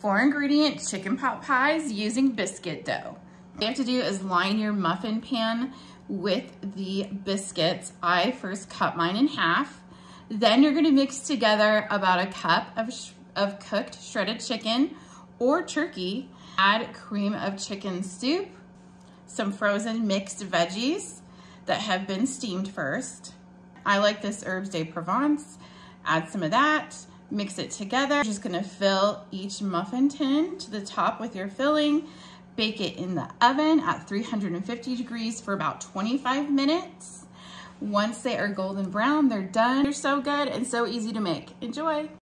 Four ingredient chicken pot pies using biscuit dough. What you have to do is line your muffin pan with the biscuits. I first cut mine in half. Then you're gonna mix together about a cup of, of cooked shredded chicken or turkey. Add cream of chicken soup, some frozen mixed veggies that have been steamed first. I like this herbes de Provence. Add some of that, mix it together. You're just gonna fill each muffin tin to the top with your filling, bake it in the oven at 350 degrees for about 25 minutes. Once they are golden brown, they're done. They're so good and so easy to make. Enjoy.